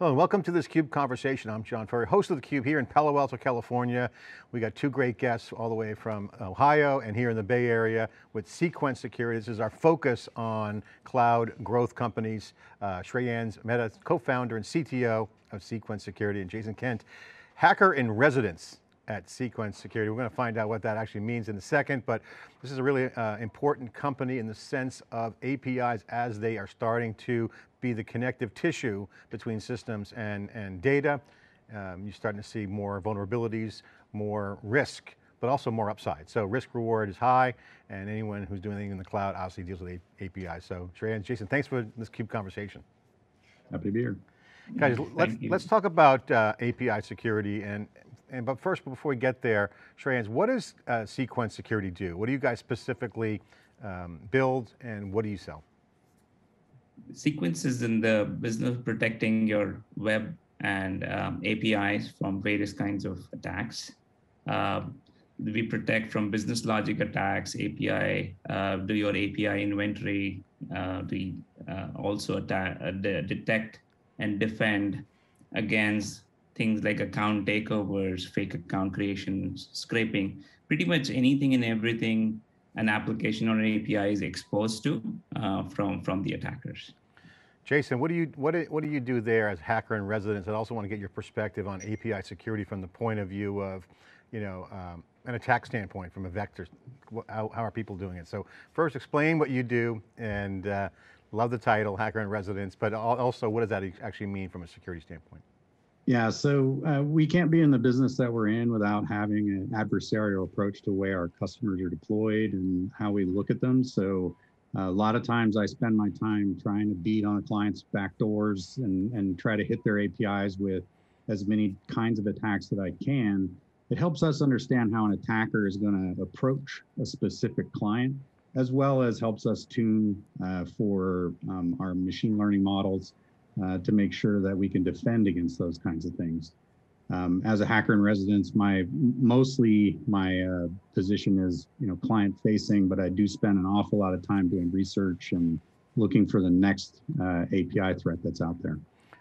Hello, and welcome to this CUBE conversation. I'm John Furrier, host of theCUBE here in Palo Alto, California. We got two great guests all the way from Ohio and here in the Bay Area with Cequence Security. This is our focus on cloud growth companies. Uh, Shreyans Mehta, co-founder and CTO of Cequence Security, and Jason Kent, hacker in residence at Cequence Security. We're going to find out what that actually means in a second, but this is a really uh, important company in the sense of APIs as they are starting to be the connective tissue between systems and, and data. Um, you're starting to see more vulnerabilities, more risk, but also more upside. So risk reward is high, and anyone who's doing anything in the cloud obviously deals with APIs. So Trey and Jason, thanks for this CUBE conversation. Happy to be here. Guys, let's, let's talk about uh, API security and, and but first, before we get there, Shreyans, what does uh, Cequence Security do? What do you guys specifically um, build and what do you sell? Cequence is in the business of protecting your web and um, APIs from various kinds of attacks. Uh, we protect from business logic attacks, API, uh, do your API inventory. Uh, we uh, also attack, uh, de detect and defend against things like account takeovers, fake account creations, scraping, pretty much anything and everything an application or an API is exposed to uh, from, from the attackers. Jason, what do you what do, what do you do there as hacker in residence? I also want to get your perspective on API security from the point of view of, you know, um, an attack standpoint from a vector. How, how, are people doing it? So first, explain what you do, and uh, love the title, hacker in residence. But also, what does that actually mean from a security standpoint? Yeah, so uh, we can't be in the business that we're in without having an adversarial approach to where our customers are deployed and how we look at them. So a lot of times I spend my time trying to beat on a client's back doors and, and try to hit their APIs with as many kinds of attacks that I can. It helps us understand how an attacker is going to approach a specific client, as well as helps us tune uh, for um, our machine learning models uh, to make sure that we can defend against those kinds of things. Um, as a hacker in residence, my mostly my uh, position is you know client facing, but I do spend an awful lot of time doing research and looking for the next uh, API threat that's out there.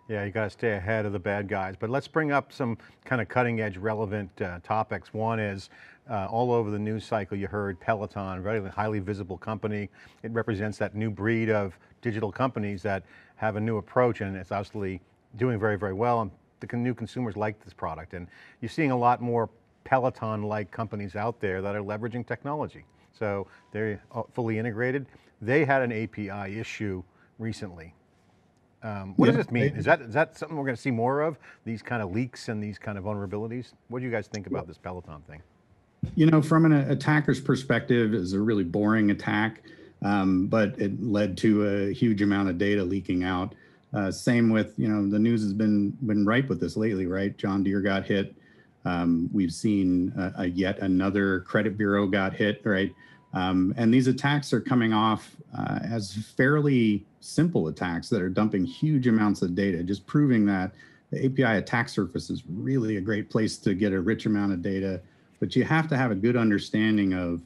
Yeah, you got to stay ahead of the bad guys. But let's bring up some kind of cutting edge relevant uh, topics. One is uh, all over the news cycle, you heard Peloton, very highly visible company. It represents that new breed of digital companies that have a new approach and it's obviously doing very, very well. And the new consumers like this product. And you're seeing a lot more Peloton-like companies out there that are leveraging technology. So they're uh, fully integrated. They had an API issue recently. Um, what yeah, does this mean? Is that, is that something we're going to see more of? These kind of leaks and these kind of vulnerabilities? What do you guys think about this Peloton thing? You know, from an attacker's perspective, it's a really boring attack, um, but it led to a huge amount of data leaking out. Uh, same with, you know, the news has been been ripe with this lately, right? John Deere got hit. Um, we've seen a, a yet another credit bureau got hit, right? Um, and these attacks are coming off uh, as fairly simple attacks that are dumping huge amounts of data, just proving that the API attack surface is really a great place to get a rich amount of data. But you have to have a good understanding of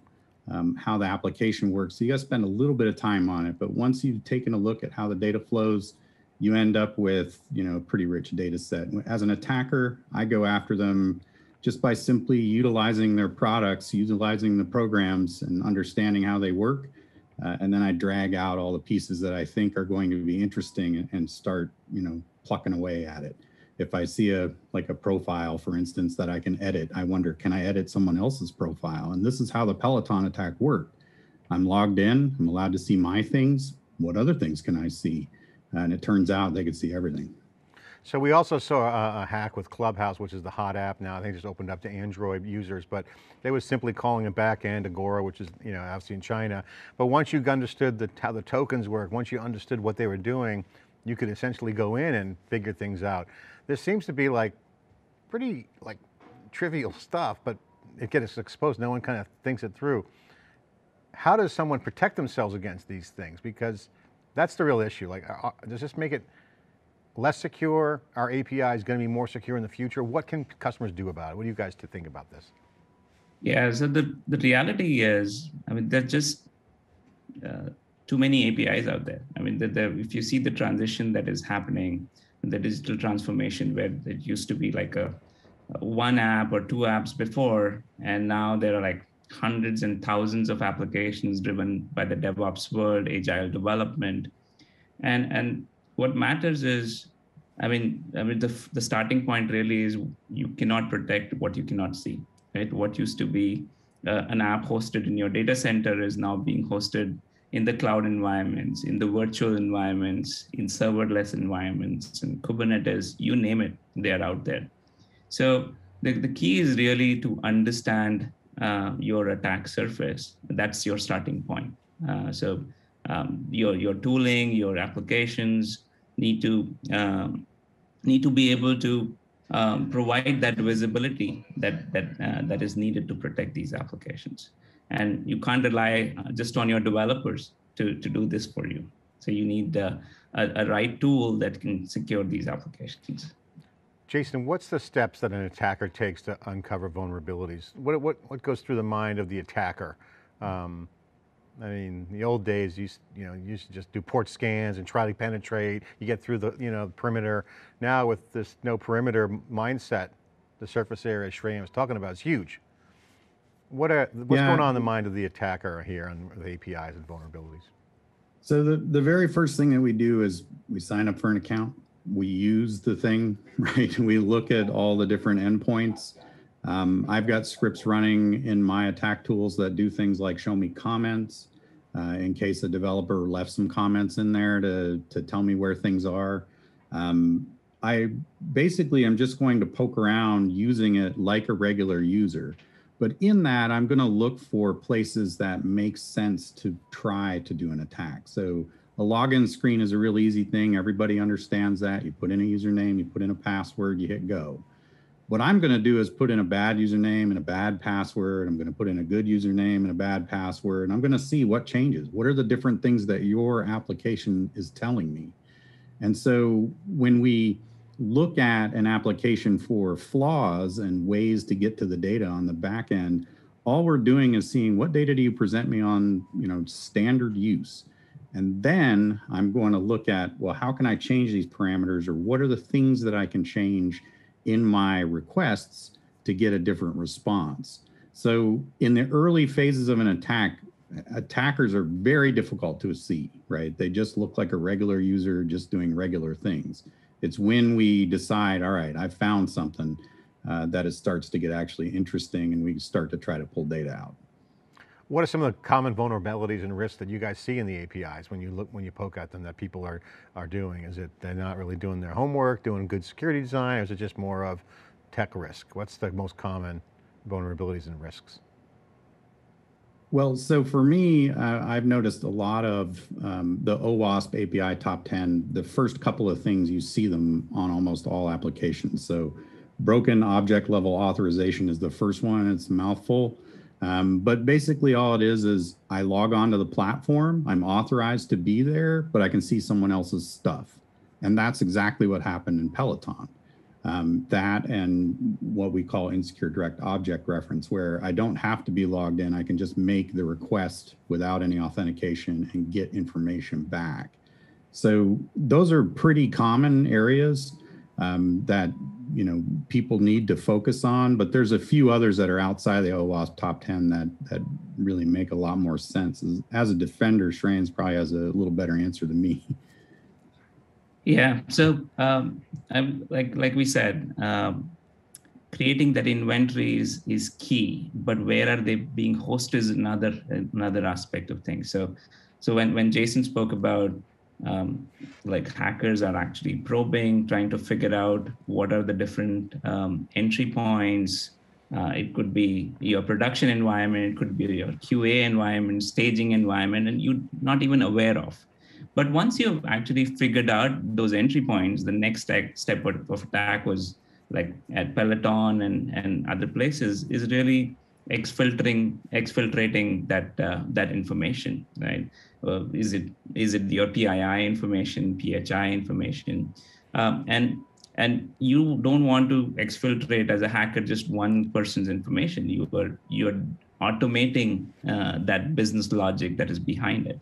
um, how the application works. So you got to spend a little bit of time on it. But once you've taken a look at how the data flows, you end up with you know a pretty rich data set. As an attacker, I go after them just by simply utilizing their products, utilizing the programs and understanding how they work. Uh, and then I drag out all the pieces that I think are going to be interesting and, and start, you know, plucking away at it. If I see a like a profile, for instance, that I can edit, I wonder, can I edit someone else's profile? And this is how the Peloton attack worked. I'm logged in, I'm allowed to see my things. What other things can I see? And it turns out they could see everything. So we also saw a, a, hack with Clubhouse, which is the hot app now. I think just opened up to Android users, but they were simply calling it back end Agora, which is you know obviously in China. But once you understood the, how the tokens work, once you understood what they were doing, you could essentially go in and figure things out. This seems to be like pretty like trivial stuff, but it gets exposed. No one kind of thinks it through. How does someone protect themselves against these things? Because that's the real issue. Like, uh, does this make it less secure? Our API is going to be more secure in the future. What can customers do about it? What do you guys to think about this? Yeah, so the, the reality is, I mean, there's just uh, too many APIs out there. I mean, the, the, if you see the transition that is happening, the digital transformation where it used to be like a, a one app or two apps before, and now there are like hundreds and thousands of applications driven by the DevOps world, agile development, and and what matters is, I mean, I mean the the starting point really is you cannot protect what you cannot see, right? What used to be uh, an app hosted in your data center is now being hosted in the cloud environments, in the virtual environments, in serverless environments, in Kubernetes, you name it, they're out there. So the, the key is really to understand uh, your attack surface. That's your starting point. Uh, so um, your your tooling, your applications need to um, need to be able to um, provide that visibility that that uh, that is needed to protect these applications. And you can't rely uh, just on your developers to to do this for you. So you need uh, a, a right tool that can secure these applications. Jason, what's the steps that an attacker takes to uncover vulnerabilities? What, what, what goes through the mind of the attacker? Um, I mean, the old days, you, you know, you used to just do port scans and try to penetrate. You get through the, you know, perimeter. Now with this no perimeter mindset, the surface area Shreya was talking about is huge. What are, what's yeah. going on in the mind of the attacker here on the APIs and vulnerabilities? So the, the very first thing that we do is we sign up for an account. We use the thing, right? We look at all the different endpoints um, I've got scripts running in my attack tools that do things like show me comments uh, in case a developer left some comments in there to, to tell me where things are. Um, I basically am just going to poke around using it like a regular user. But in that, I'm going to look for places that make sense to try to do an attack. So a login screen is a real easy thing. Everybody understands that. You put in a username, you put in a password, you hit go. What I'm going to do is put in a bad username and a bad password. I'm going to put in a good username and a bad password. And I'm going to see what changes. What are the different things that your application is telling me? And so when we look at an application for flaws and ways to get to the data on the back end, all we're doing is seeing what data do you present me on, you know, standard use. And then I'm going to look at, well, how can I change these parameters or what are the things that I can change in my requests to get a different response. So in the early phases of an attack, attackers are very difficult to see, right? They just look like a regular user just doing regular things. It's when we decide, all right, I found something uh, that it starts to get actually interesting and we start to try to pull data out. What are some of the common vulnerabilities and risks that you guys see in the APIs when you look when you poke at them that people are are doing? Is it they're not really doing their homework, doing good security design, or is it just more of tech risk? What's the most common vulnerabilities and risks? Well, so for me, uh, I've noticed a lot of um, the OWASP API top 10, the first couple of things you see them on almost all applications. So broken object level authorization is the first one. It's mouthful. Um, but basically all it is is I log on to the platform, I'm authorized to be there, but I can see someone else's stuff. And that's exactly what happened in Peloton. Um, that and what we call insecure direct object reference, where I don't have to be logged in. I can just make the request without any authentication and get information back. So those are pretty common areas um, that you know people need to focus on but there's a few others that are outside the OWASP top 10 that that really make a lot more sense. As, as a defender Shreyans probably has a little better answer than me. Yeah so um, like like we said um, creating that inventory is, is key but where are they being hosted is another another aspect of things. So so when when jason spoke about um, like hackers are actually probing, trying to figure out what are the different um, entry points. Uh, it could be your production environment, it could be your QA environment, staging environment, and you're not even aware of. But once you've actually figured out those entry points, the next step of attack was like at Peloton and, and other places is really exfiltrating exfiltrating that uh, that information, right? Uh, is it is it your PII information, PHI information, um, and and you don't want to exfiltrate as a hacker just one person's information. You are you're automating uh, that business logic that is behind it.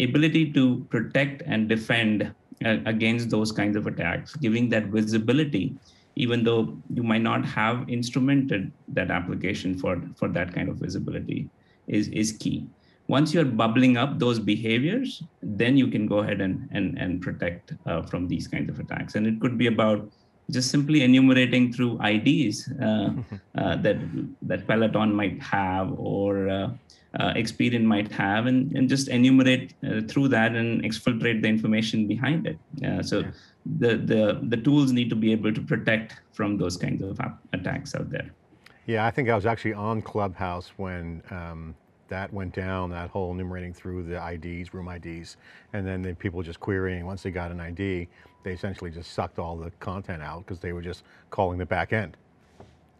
Ability to protect and defend uh, against those kinds of attacks, giving that visibility, even though you might not have instrumented that application for, for that kind of visibility, is, is key. Once you're bubbling up those behaviors, then you can go ahead and, and, and protect uh, from these kinds of attacks. And it could be about just simply enumerating through IDs uh, uh, that that Peloton might have or uh, uh, Experian might have, and, and just enumerate uh, through that and exfiltrate the information behind it. Uh, so yeah. The, the the tools need to be able to protect from those kinds of attacks out there. Yeah, I think I was actually on Clubhouse when um, that went down, that whole enumerating through the IDs, room IDs, and then the people just querying, once they got an ID, they essentially just sucked all the content out because they were just calling the back end.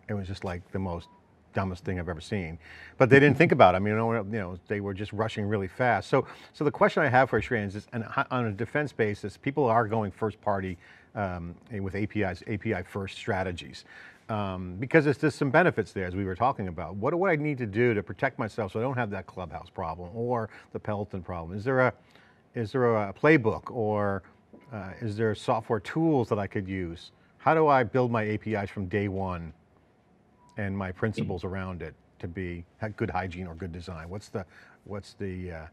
It was just like the most dumbest thing I've ever seen. But they didn't think about it. I mean, you know, they were just rushing really fast. So, so the question I have for Shreyans is, and on a defense basis, people are going first party um, with APIs, API first strategies. Um, because there's, there's some benefits there as we were talking about. What do I need to do to protect myself so I don't have that clubhouse problem or the Peloton problem? Is there a, is there a playbook or uh, is there software tools that I could use? How do I build my APIs from day one and my principles around it to be good hygiene or good design? What's the, what's the, uh,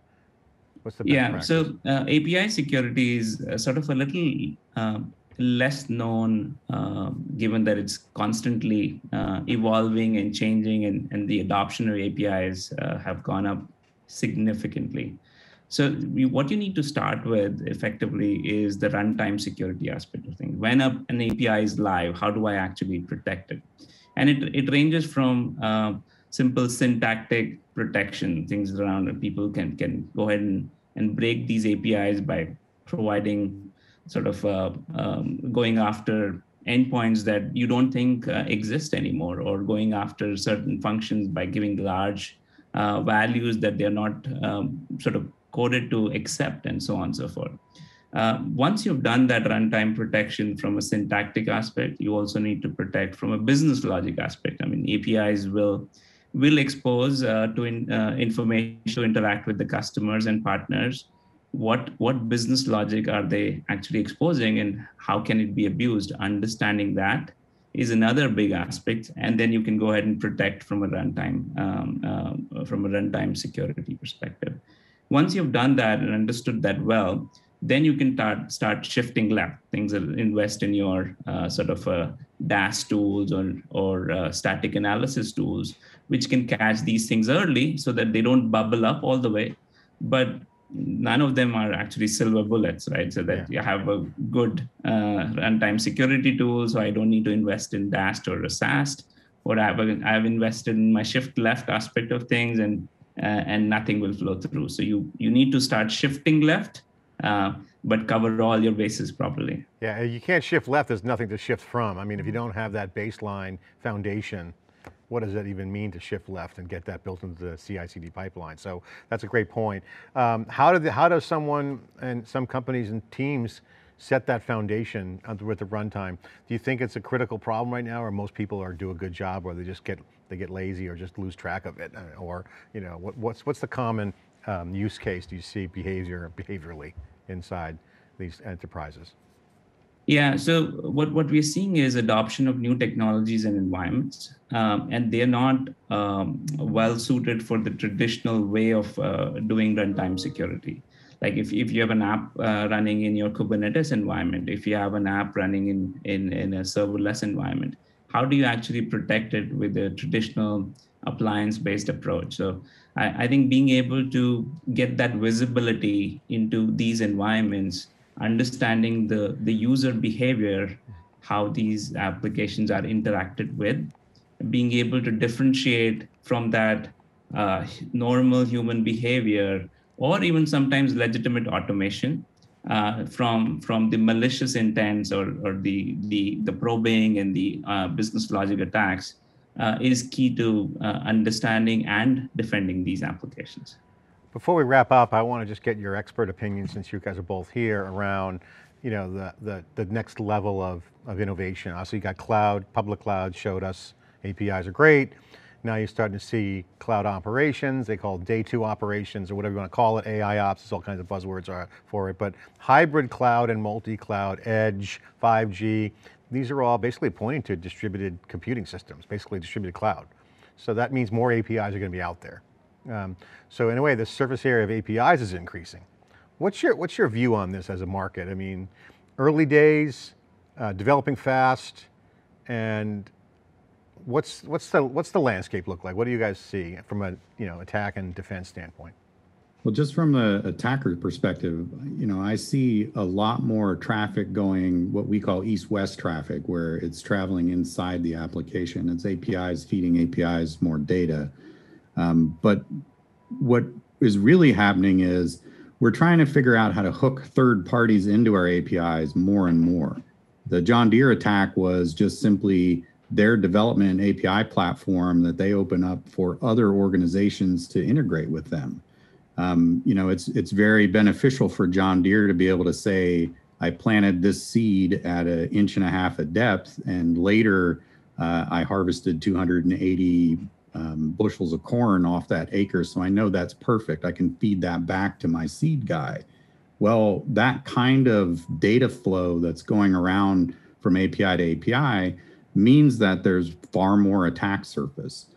what's the yeah, practice? so uh, API security is uh, sort of a little um, less known um, given that it's constantly uh, evolving and changing and, and the adoption of APIs uh, have gone up significantly. So we, what you need to start with effectively is the runtime security aspect of things. When a, an API is live, how do I actually protect it? And it, it ranges from uh, simple syntactic protection, things around that people can, can go ahead and, and break these APIs by providing sort of uh, um, going after endpoints that you don't think uh, exist anymore or going after certain functions by giving large uh, values that they're not um, sort of coded to accept and so on and so forth. Uh, once you've done that runtime protection from a syntactic aspect, you also need to protect from a business logic aspect. I mean, APIs will will expose uh, to in, uh, information to interact with the customers and partners. What what business logic are they actually exposing, and how can it be abused? Understanding that is another big aspect, and then you can go ahead and protect from a runtime um, uh, from a runtime security perspective. Once you've done that and understood that well, then you can start start shifting left. Things that invest in your uh, sort of uh, DAST tools or or uh, static analysis tools, which can catch these things early so that they don't bubble up all the way. But none of them are actually silver bullets, right? So that yeah. you have a good uh, runtime security tool, so I don't need to invest in DAST or a SAST, or I've I've invested in my shift left aspect of things and uh, and nothing will flow through. So you you need to start shifting left, uh, but cover all your bases properly. Yeah, you can't shift left. There's nothing to shift from. I mean, if you don't have that baseline foundation, what does that even mean to shift left and get that built into the CI/CD pipeline? So that's a great point. Um, how do the, how does someone and some companies and teams set that foundation with the runtime. Do you think it's a critical problem right now or most people are do a good job or they just get, they get lazy or just lose track of it? Uh, or, you know, what, what's, what's the common um, use case do you see behavior, behaviorally inside these enterprises? Yeah, so what, what we're seeing is adoption of new technologies and environments, um, and they're not um, well suited for the traditional way of uh, doing runtime security like if, if you have an app uh, running in your kubernetes environment if you have an app running in, in in a serverless environment how do you actually protect it with a traditional appliance based approach? So I, I think being able to get that visibility into these environments understanding the the user behavior how these applications are interacted with being able to differentiate from that uh, normal human behavior or even sometimes legitimate automation uh, from from the malicious intents or, or the, the the probing and the uh, business logic attacks uh, is key to uh, understanding and defending these applications. Before we wrap up, I want to just get your expert opinion since you guys are both here around you know, the, the, the next level of, of innovation. Also you got cloud, public cloud showed us APIs are great. Now you're starting to see cloud operations, they call day two operations or whatever you want to call it, AI ops, there's all kinds of buzzwords are for it, but hybrid cloud and multi-cloud, edge, 5G, these are all basically pointing to distributed computing systems, basically distributed cloud. So that means more APIs are going to be out there. Um, so in a way, the surface area of APIs is increasing. What's your, what's your view on this as a market? I mean, early days, uh, developing fast, and what's, what's, the, what's the landscape look like? What do you guys see from a you know, attack and defense standpoint? Well, just from the attacker perspective, you know, I see a lot more traffic going what we call east-west traffic, where it's traveling inside the application. It's APIs feeding APIs more data. Um, but what is really happening is we're trying to figure out how to hook third parties into our APIs more and more. The John Deere attack was just simply their development API platform that they open up for other organizations to integrate with them. Um, you know, it's it's very beneficial for John Deere to be able to say, I planted this seed at an inch and a half of depth, and later uh, I harvested 280 um, bushels of corn off that acre. So I know that's perfect. I can feed that back to my seed guy. Well, that kind of data flow that's going around from API to API means that there's far more attack surface.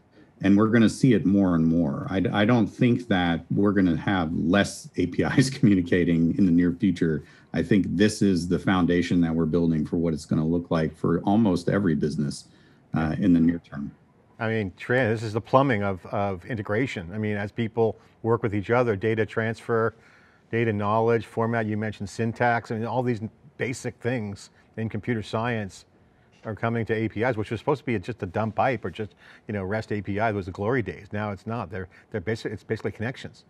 And we're going to see it more and more. I, I don't think that we're going to have less APIs communicating in the near future. I think this is the foundation that we're building for what it's going to look like for almost every business uh, in the near term. I mean, this is the plumbing of, of integration. I mean, as people work with each other, data transfer, data knowledge, format, you mentioned syntax, I mean, all these basic things in computer science are coming to APIs, which was supposed to be just a dumb pipe or just, you know, REST API was the glory days. Now it's not, they're, they're basically, it's basically connections.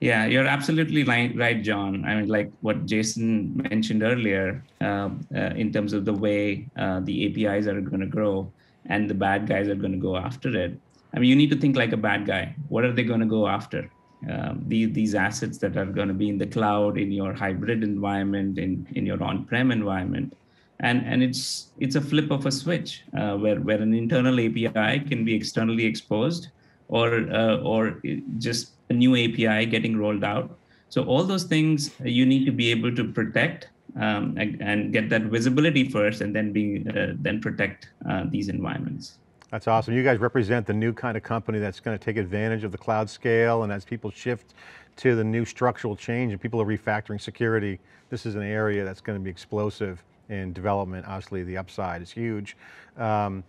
Yeah, you're absolutely right, John. I mean, like what Jason mentioned earlier, uh, uh, in terms of the way uh, the APIs are going to grow and the bad guys are going to go after it. I mean, you need to think like a bad guy. What are they going to go after? Um, these, these assets that are going to be in the cloud, in your hybrid environment, in, in your on-prem environment and and it's it's a flip of a switch uh, where where an internal API can be externally exposed or uh, or just a new API getting rolled out. So all those things you need to be able to protect um, and, get that visibility first, and then be uh, then protect uh, these environments. That's awesome. You guys represent the new kind of company that's going to take advantage of the cloud scale, and as people shift to the new structural change and people are refactoring security, this is an area that's going to be explosive in development. Obviously the upside is huge. Um,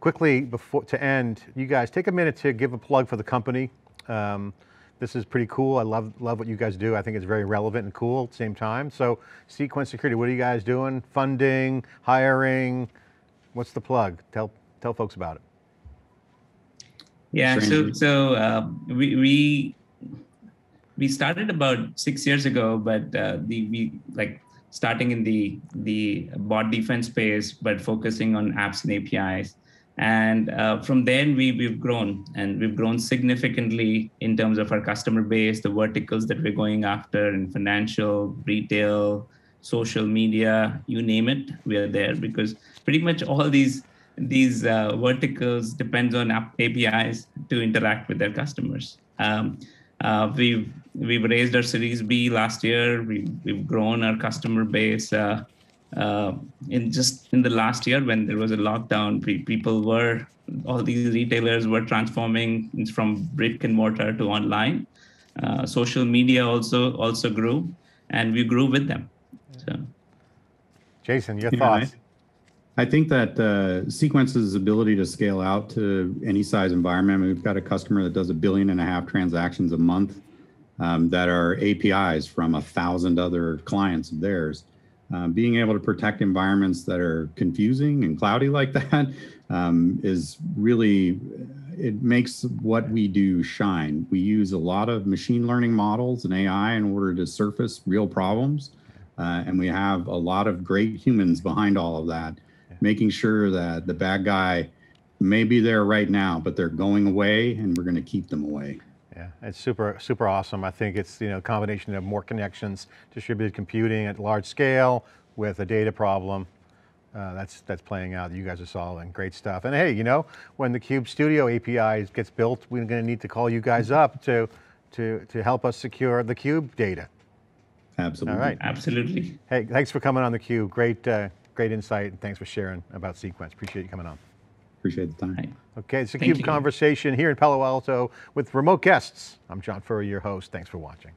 quickly, before to end, you guys take a minute to give a plug for the company. Um, this is pretty cool. I love, love what you guys do. I think it's very relevant and cool at the same time. So Cequence Security, what are you guys doing? Funding, hiring, what's the plug? Tell, tell folks about it. Yeah, so, so uh, we, we, we started about six years ago, but uh, the, we like starting in the the bot defense space, but focusing on apps and APIs. And uh, from then we, we've grown and we've grown significantly in terms of our customer base, the verticals that we're going after in financial, retail, social media, you name it, we are there because pretty much all these these uh, verticals depends on APIs to interact with their customers. Um, uh, we've we've raised our Series B last year. We've we've grown our customer base. Uh, uh, in just in the last year when there was a lockdown, people were all these retailers were transforming from brick and mortar to online. Uh, social media also also grew, and we grew with them. So, Jason, your yeah, thoughts? I think that uh, Cequence's ability to scale out to any size environment. I mean, we've got a customer that does a billion and a half transactions a month um, that are APIs from a thousand other clients of theirs. Um, being able to protect environments that are confusing and cloudy like that um, is really it makes what we do shine. We use a lot of machine learning models and AI in order to surface real problems. Uh, and we have a lot of great humans behind all of that making sure that the bad guy may be there right now, but they're going away and we're going to keep them away. Yeah, it's super, super awesome. I think it's, you know, a combination of more connections, distributed computing at large scale with a data problem. uh, that's that's playing out. that You guys are solving great stuff. And hey, you know, when the Cube Studio API gets built, we're going to need to call you guys up to to to help us secure the Cube data. Absolutely. All right. Absolutely. Hey, thanks for coming on the Cube. Great uh, great insight, and thanks for sharing about Cequence. Appreciate you coming on. Appreciate the time. Okay, it's a Thank Cube you. conversation here in Palo Alto with remote guests. I'm John Furrier, your host. Thanks for watching.